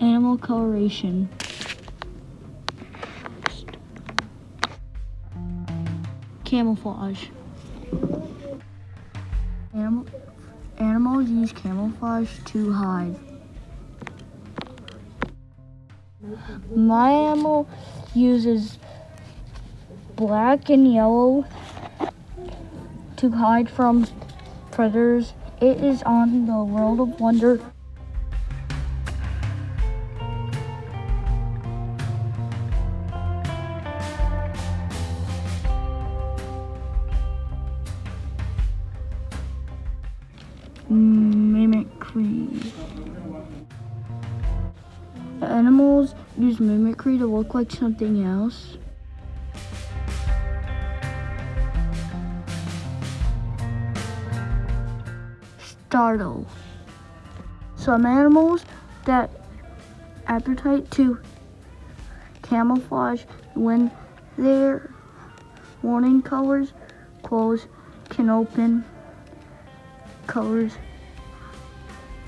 Animal coloration. Camouflage. Animal, animals use camouflage to hide. My animal uses black and yellow to hide from predators. It is on the World of Wonder. Mimicry. Animals use mimicry to look like something else. Startle. Some animals that appetite to camouflage when their warning colors close can open colors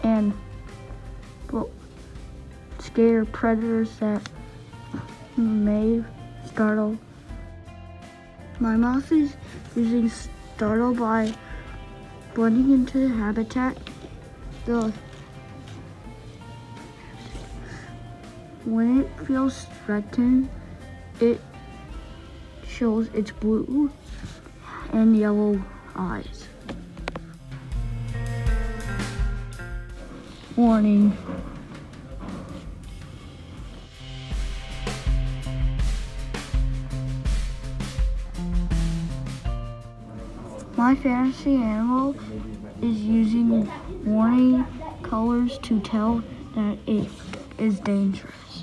and well, scare predators that may startle. My moth is using startle by blending into the habitat. The when it feels threatened, it shows its blue and yellow eyes. Warning. My fantasy animal is using warning colors to tell that it is dangerous.